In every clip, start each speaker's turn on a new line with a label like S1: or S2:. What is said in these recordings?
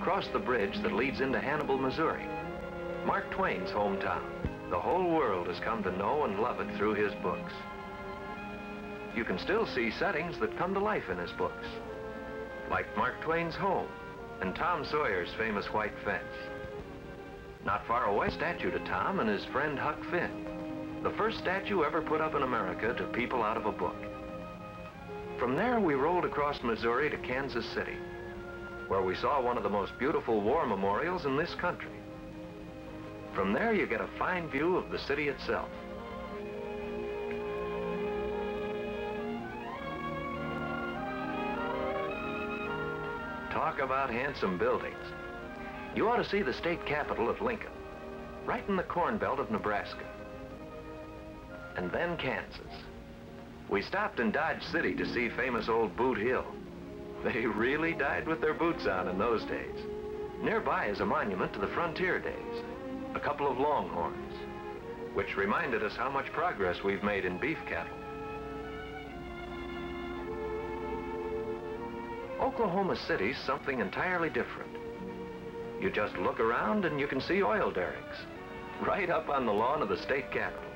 S1: cross the bridge that leads into Hannibal, Missouri. Mark Twain's hometown. The whole world has come to know and love it through his books. You can still see settings that come to life in his books, like Mark Twain's home and Tom Sawyer's famous white fence. Not far away, statue to Tom and his friend Huck Finn, the first statue ever put up in America to people out of a book. From there, we rolled across Missouri to Kansas City, where we saw one of the most beautiful war memorials in this country. From there, you get a fine view of the city itself. Talk about handsome buildings. You ought to see the state capitol at Lincoln, right in the corn belt of Nebraska. And then Kansas. We stopped in Dodge City to see famous old Boot Hill. They really died with their boots on in those days. Nearby is a monument to the frontier days, a couple of longhorns, which reminded us how much progress we've made in beef cattle. Oklahoma City's something entirely different. You just look around and you can see oil derricks, right up on the lawn of the state capitol.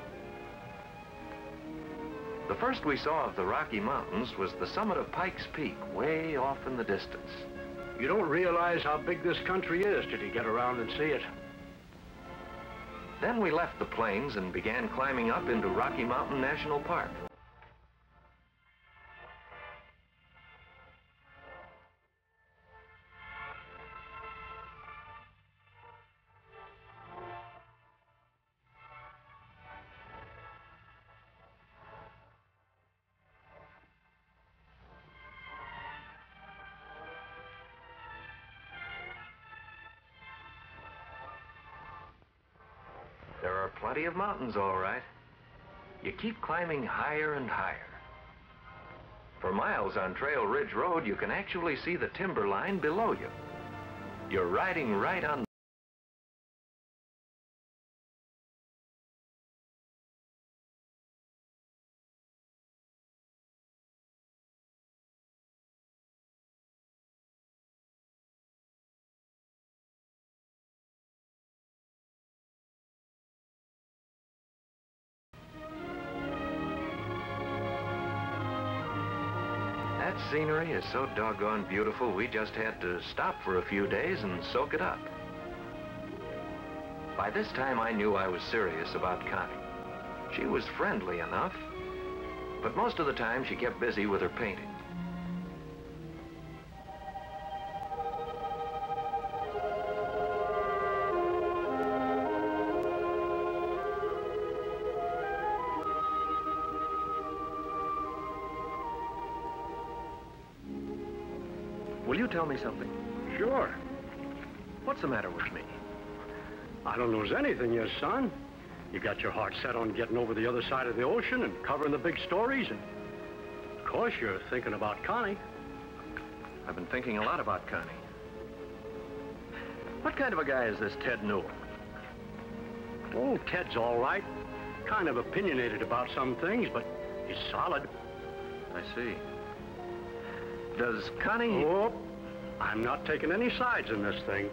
S1: The first we saw of the Rocky Mountains was the summit of Pikes Peak, way off in the distance.
S2: You don't realize how big this country is till you get around and see it.
S1: Then we left the plains and began climbing up into Rocky Mountain National Park. There are plenty of mountains, all right. You keep climbing higher and higher. For miles on Trail Ridge Road, you can actually see the timber line below you. You're riding right on That scenery is so doggone beautiful, we just had to stop for a few days and soak it up. By this time, I knew I was serious about Connie. She was friendly enough, but most of the time she kept busy with her painting. Will you tell me something?
S2: Sure.
S1: What's the matter with me?
S2: I don't know anything, yes, son. You got your heart set on getting over the other side of the ocean and covering the big stories, and of course you're thinking about Connie.
S1: I've been thinking a lot about Connie. What kind of a guy is this Ted Newell?
S2: Oh, Ted's all right. Kind of opinionated about some things, but he's solid.
S1: I see. Does Connie...
S2: Oh, I'm not taking any sides in this thing.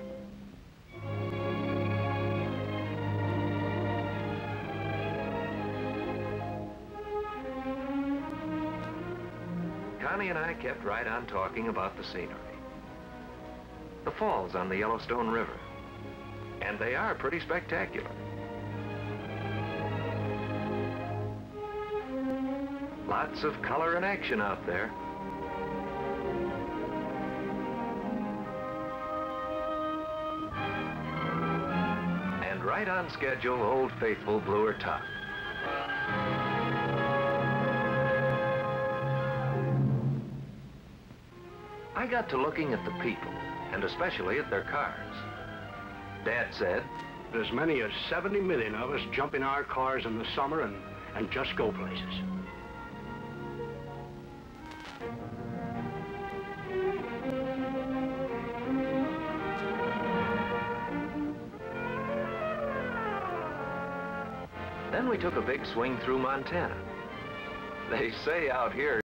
S1: Connie and I kept right on talking about the scenery. The falls on the Yellowstone River. And they are pretty spectacular. Lots of color and action out there. Right on schedule, Old Faithful blew her top. I got to looking at the people, and especially at their cars. Dad said,
S2: There's many as 70 million of us jump in our cars in the summer and, and just go places.
S1: Then we took a big swing through Montana. They say out here